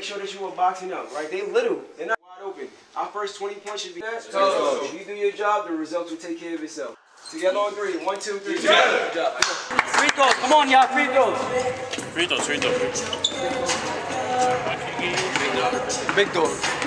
make sure that you are boxing up, right? They little, they're not wide open. Our first 20 points should be that. So if you do your job, the results will take care of itself. Together on three. One, two, three. Together. Good job. Free throws. Come on, y'all. Free throws. Free throws, free throws. Big doors.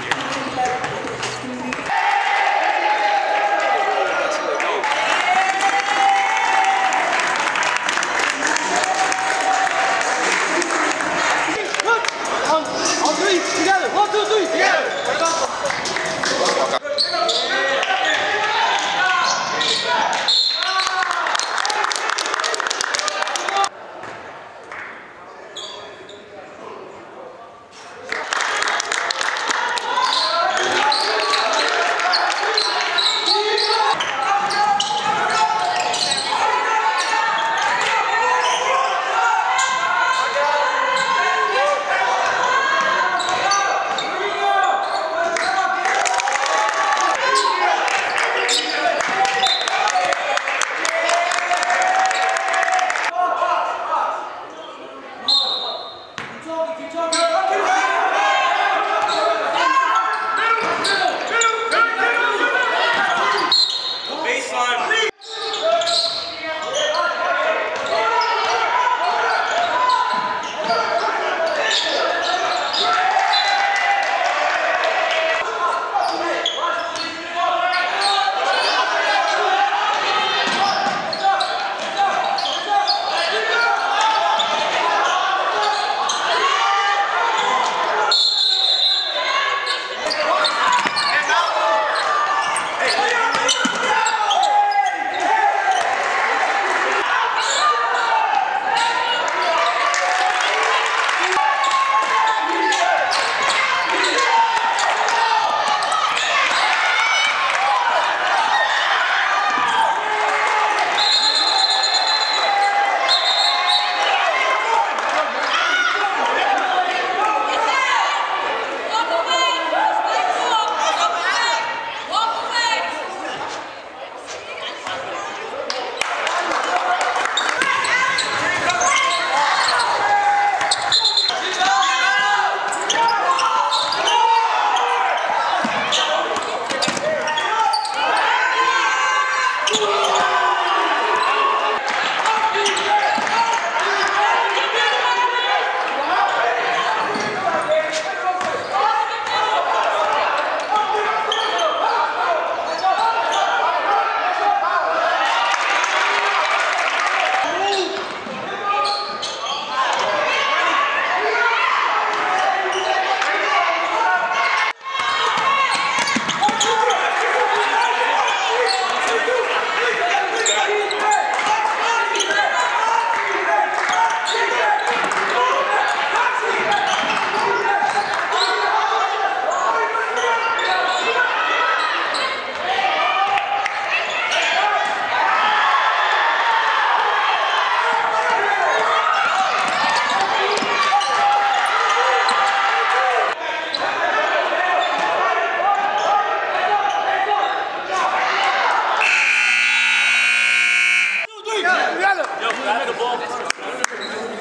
Grab the ball first.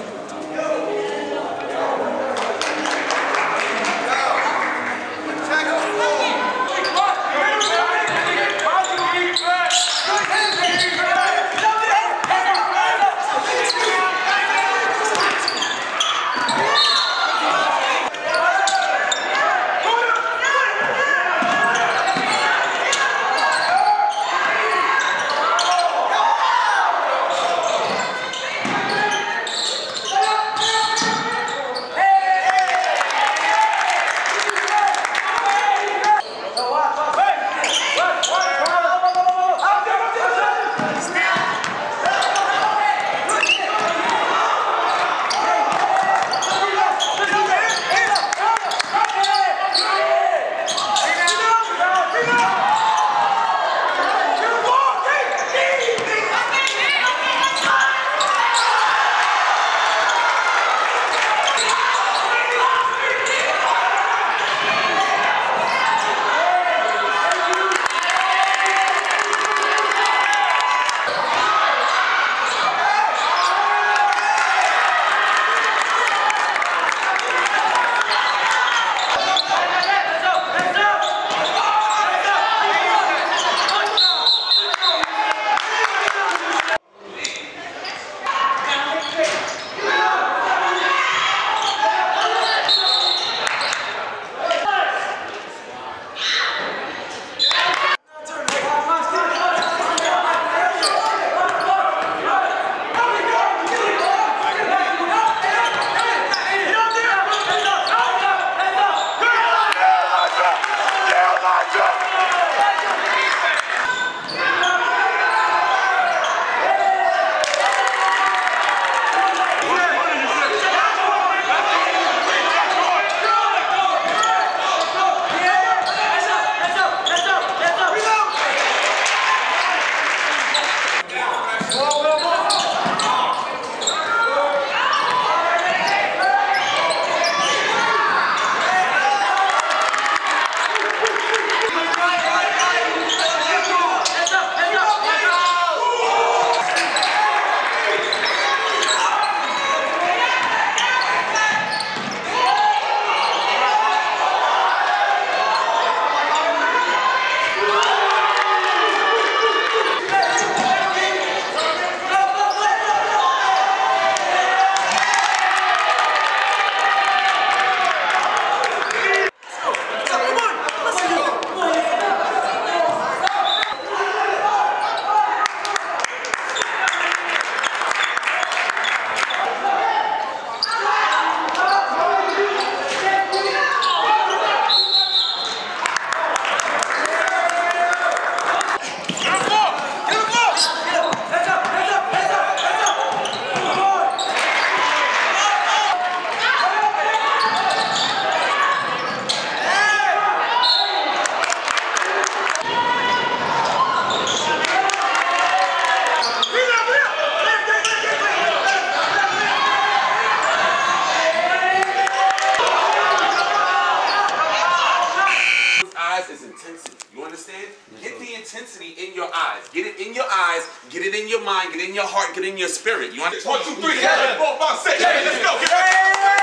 Get in your mind. Get in your heart. Get in your spirit. You understand? One, two, three, seven, four, five, six. Hey, let's go.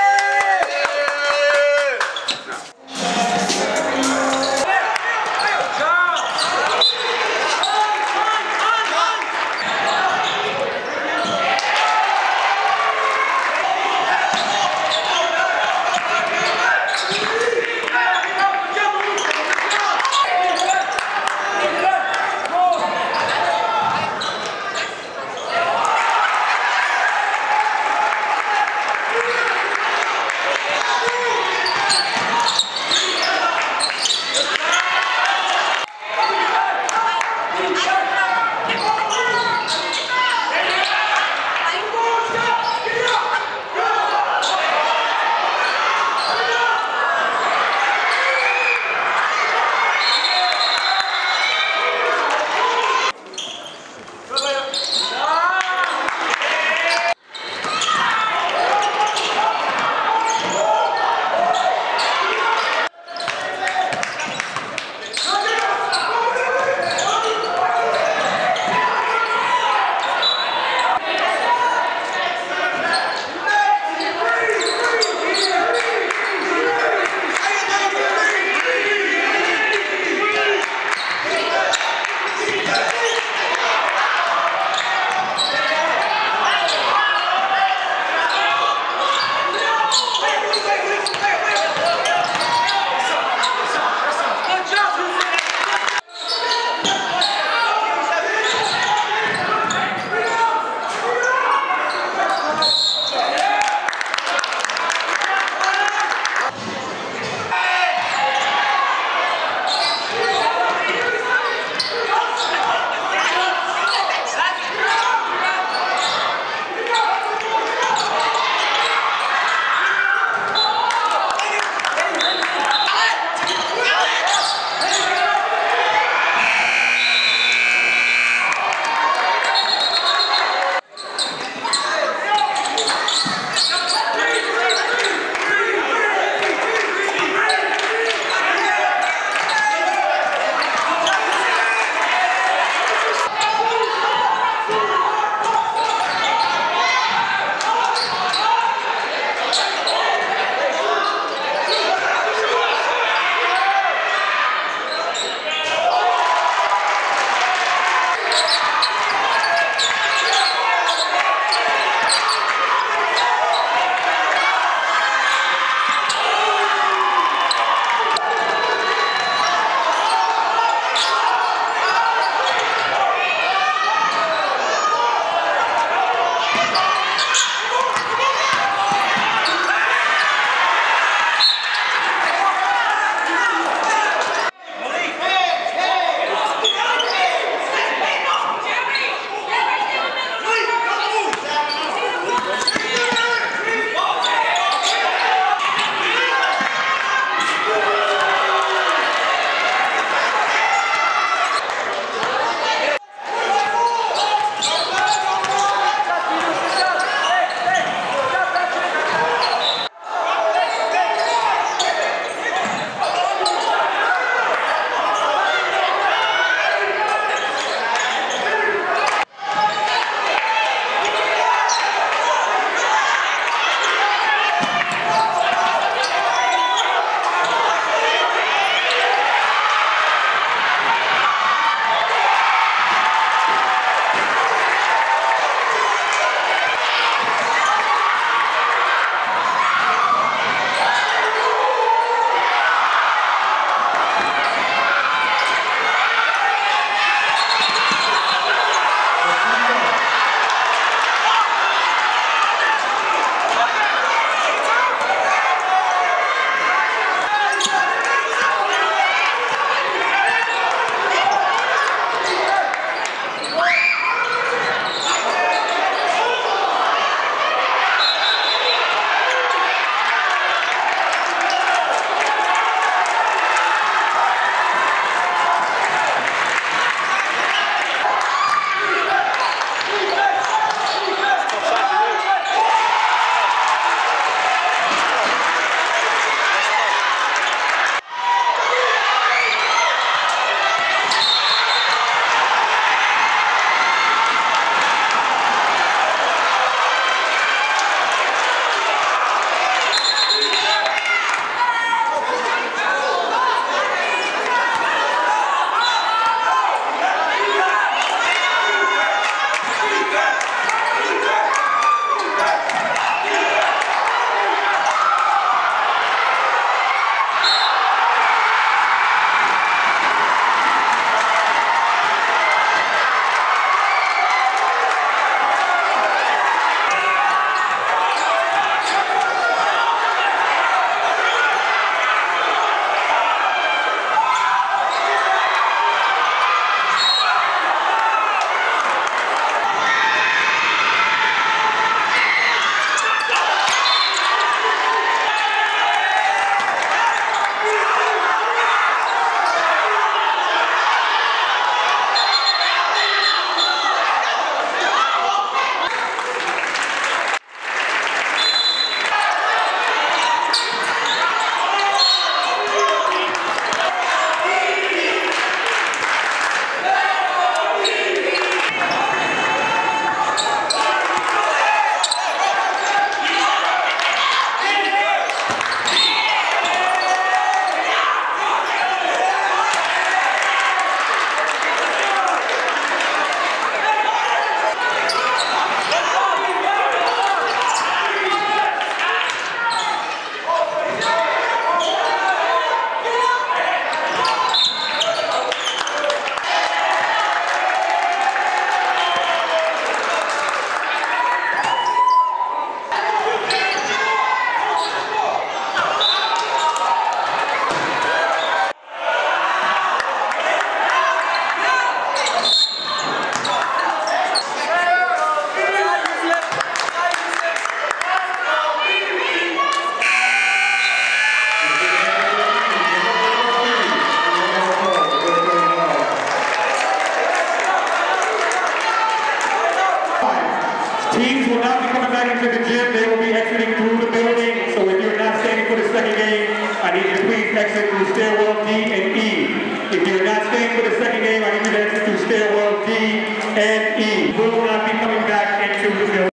Exit through stairwell D and E. If you're not staying for the second game, I need you to exit through stairwell